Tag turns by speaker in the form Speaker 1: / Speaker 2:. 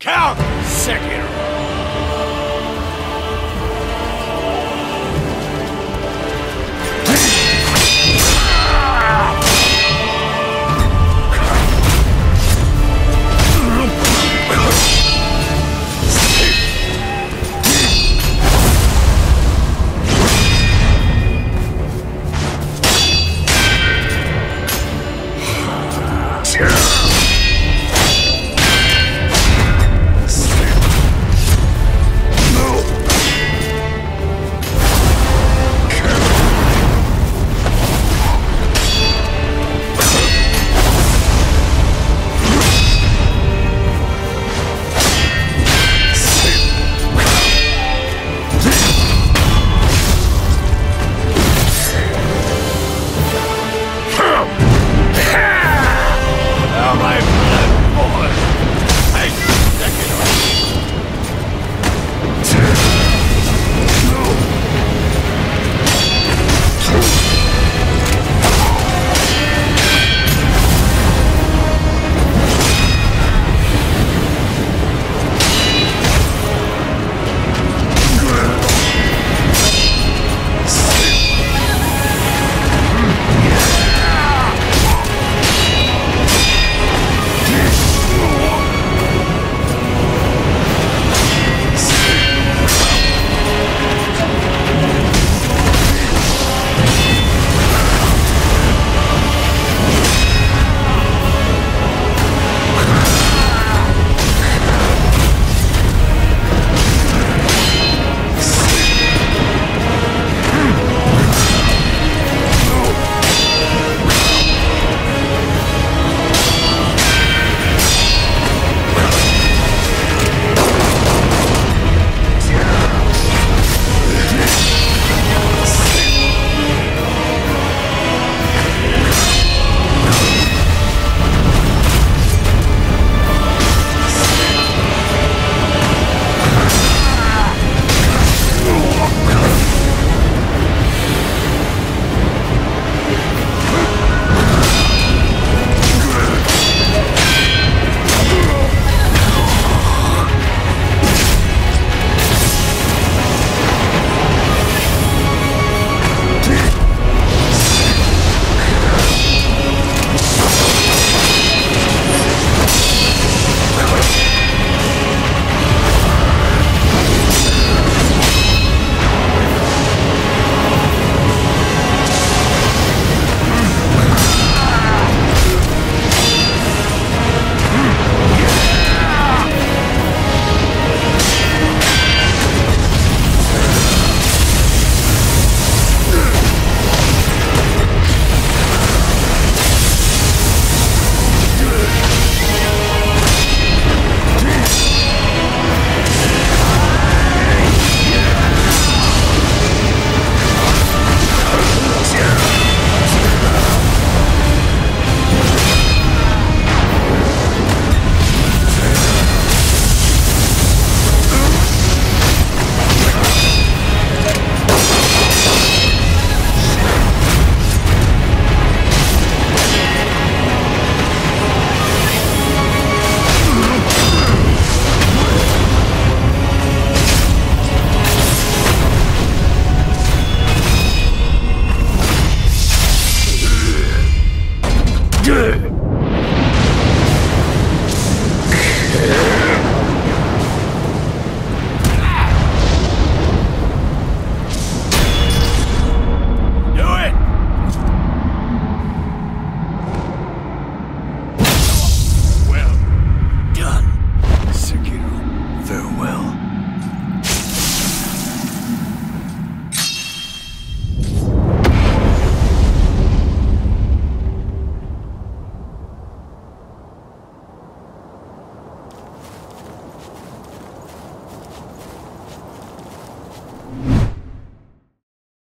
Speaker 1: Count Sekiro.